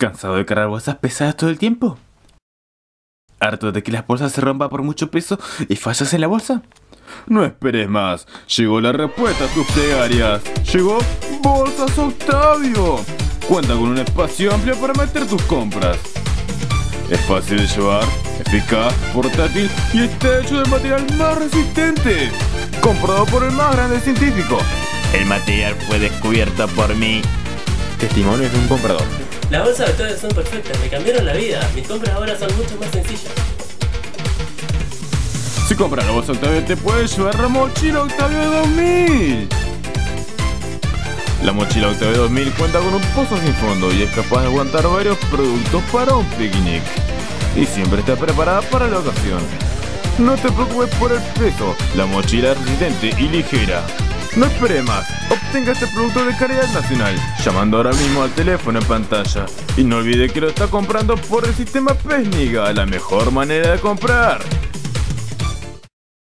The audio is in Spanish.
¿Cansado de cargar bolsas pesadas todo el tiempo? ¿Harto de que las bolsas se rompan por mucho peso y fallas en la bolsa? No esperes más, llegó la respuesta a tus plegarias. Llegó Bolsas Octavio. Cuenta con un espacio amplio para meter tus compras. Es fácil de llevar, eficaz, portátil y está hecho del material más resistente. Comprado por el más grande científico. El material fue descubierto por mí. Testimonios de un comprador. Las bolsas de Octavio son perfectas, me cambiaron la vida. Mis compras ahora son mucho más sencillas. Si compras la bolsa Octavio te puedes llevar la mochila Octavio 2000. La mochila Octavio 2000 cuenta con un pozo sin fondo y es capaz de aguantar varios productos para un picnic. Y siempre está preparada para la ocasión. No te preocupes por el peso, la mochila es resistente y ligera. No espere más, obtenga este producto de calidad nacional, llamando ahora mismo al teléfono en pantalla. Y no olvide que lo está comprando por el sistema Pesniga, la mejor manera de comprar.